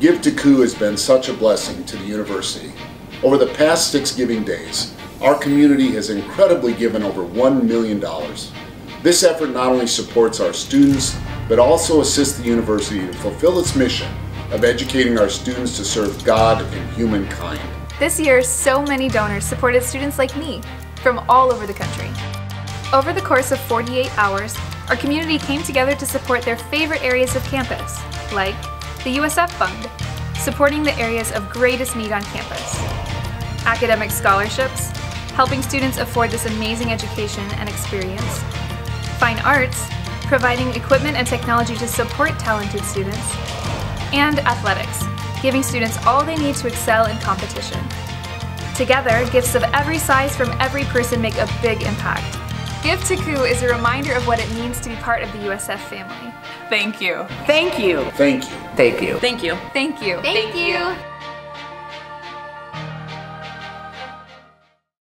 Give to Coo has been such a blessing to the university. Over the past six giving days, our community has incredibly given over $1 million. This effort not only supports our students, but also assists the university to fulfill its mission of educating our students to serve God and humankind. This year, so many donors supported students like me from all over the country. Over the course of 48 hours, our community came together to support their favorite areas of campus, like the USF Fund, supporting the areas of greatest need on campus, academic scholarships, helping students afford this amazing education and experience, fine arts, providing equipment and technology to support talented students, and athletics, giving students all they need to excel in competition. Together, gifts of every size from every person make a big impact. Give to Coo is a reminder of what it means to be part of the USF family. Thank you. Thank you. Thank you. Thank you. Thank you. Thank you. Thank you.